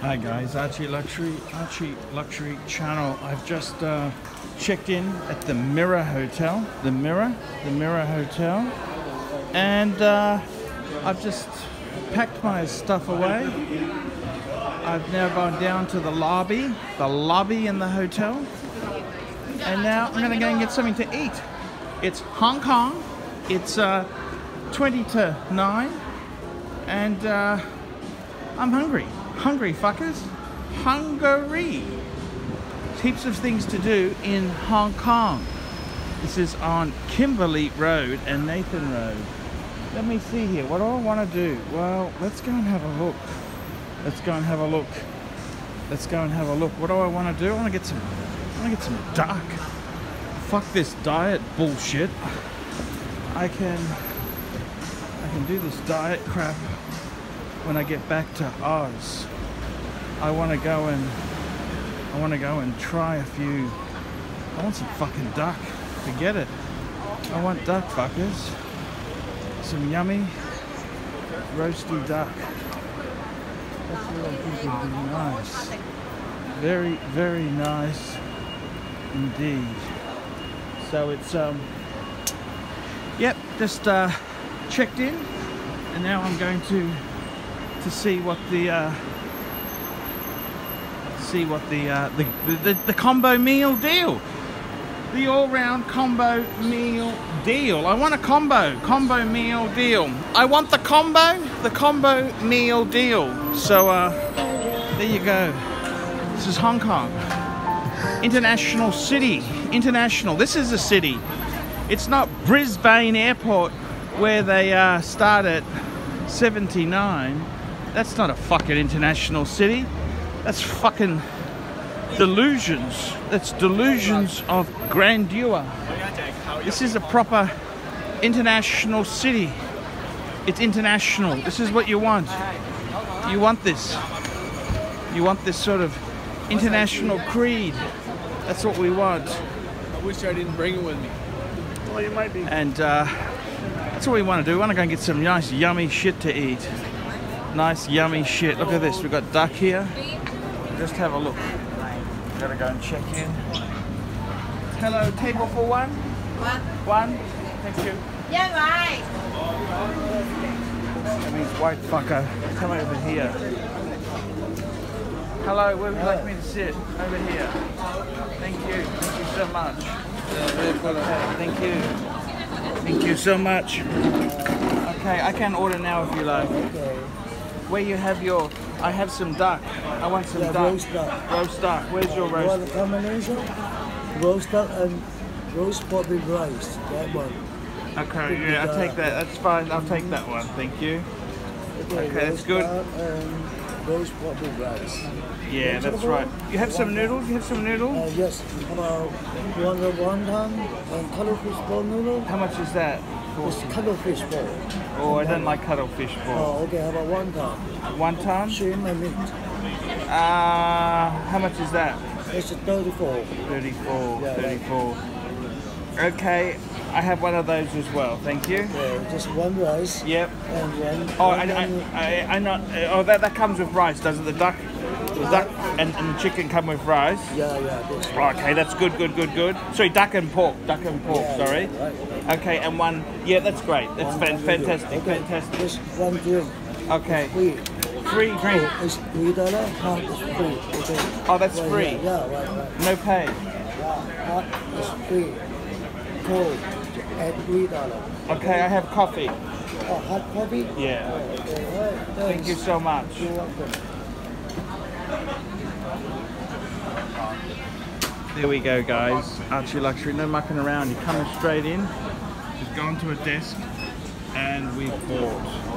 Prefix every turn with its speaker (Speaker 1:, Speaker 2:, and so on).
Speaker 1: Hi guys, Archie Luxury, Archie Luxury Channel. I've just uh, checked in at the Mira Hotel, the Mira, the Mira Hotel, and uh, I've just packed my stuff away. I've now gone down to the lobby, the lobby in the hotel, and now I'm gonna go and get something to eat. It's Hong Kong. It's uh, 20 to 9, and uh, I'm hungry. Hungry fuckers. Hungary. Heaps of things to do in Hong Kong. This is on Kimberley Road and Nathan Road. Let me see here. What do I want to do? Well, let's go and have a look. Let's go and have a look. Let's go and have a look. What do I want to do? I want to get some. I want to get some duck. Fuck this diet bullshit. I can. I can do this diet crap when I get back to Oz. I want to go and I want to go and try a few. I want some fucking duck. Forget it. I want duck fuckers. Some yummy roasty duck. That's what I think would be nice. Very, very nice indeed. So it's um. Yep, just uh, checked in, and now I'm going to to see what the uh, see what the, uh, the, the the combo meal deal, the all-round combo meal deal. I want a combo combo meal deal. I want the combo the combo meal deal. So uh, there you go. This is Hong Kong, international city, international. This is a city. It's not Brisbane Airport where they uh, start at 79 that's not a fucking international city. That's fucking delusions. That's delusions of grandeur. This is a proper international city. It's international. This is what you want. You want this. You want this sort of international creed. That's what we want.
Speaker 2: I wish I didn't bring it with me.
Speaker 1: Well, you might be. And uh, that's what we want to do. We want to go and get some nice, yummy shit to eat. Nice yummy shit. Look at this. We've got duck here. Just have a look. Gotta go and check in. Hello, table for one?
Speaker 3: One.
Speaker 1: One? Thank you.
Speaker 3: Yeah, right.
Speaker 1: That means white fucker. Come over here. Hello, where would you like me to sit? Over here. Thank you. Thank you so much. Thank you. Thank you so much. Okay, I can order now if you like. Where you have your, I have some duck. I want some
Speaker 4: Yeah,
Speaker 1: duck.
Speaker 4: roast duck.
Speaker 1: Roast duck. Where's your roast?
Speaker 4: a combination? Roast duck and roast pork with rice. That one.
Speaker 1: Okay, yeah, I'll take that. That's fine. I'll take that one. Thank you. Okay, that's
Speaker 4: roast
Speaker 1: good.
Speaker 4: and roast pork with rice.
Speaker 1: Yeah, that's right. You have some noodles? You have some noodles?
Speaker 4: Uh, yes, about one wonton and cuttlefish ball noodle.
Speaker 1: How much is that?
Speaker 4: It's cuttlefish ball.
Speaker 1: Oh, I don't like cuttlefish ball.
Speaker 4: Oh, okay, how about wonton?
Speaker 1: One ton?
Speaker 4: Shrimp and meat.
Speaker 1: Uh, how much is that?
Speaker 4: It's 34.
Speaker 1: 34,
Speaker 4: Yeah, right.
Speaker 1: 34. Okay, I have one of those as well. Thank you.
Speaker 4: Yeah, just one rice
Speaker 1: Yep.
Speaker 4: and one.
Speaker 1: Oh,
Speaker 4: one
Speaker 1: I, I. I, I not. Oh, that, that comes with rice, does it? The duck, the duck and, and chicken come with rice.
Speaker 4: Yeah, yeah, this.
Speaker 1: Oh, okay, that's good, good, good, good. Sorry, duck and pork, duck and pork.
Speaker 4: Yeah,
Speaker 1: sorry.
Speaker 4: yeah, right,
Speaker 1: Okay, and one. Yeah, that's great. That's fan, fantastic,
Speaker 4: Okay,
Speaker 1: fantastic.
Speaker 4: Just one drink.
Speaker 1: Okay,
Speaker 4: Free.
Speaker 1: free drink.
Speaker 4: Oh, it's three dollar. Half is free. Okay.
Speaker 1: Oh, that's
Speaker 4: Right,
Speaker 1: free.
Speaker 4: Yeah, right, right.
Speaker 1: No pay.
Speaker 4: Yeah, uh, hot is free. Cold at three dollar.
Speaker 1: Okay, I have coffee.
Speaker 4: Oh, hot coffee.
Speaker 1: Yeah.
Speaker 4: Oh.
Speaker 1: Thank you so much.
Speaker 4: You're welcome.
Speaker 1: There we go, guys. Archie Luxury, no mucking around. You're coming straight in. Just go onto a desk, and we've bought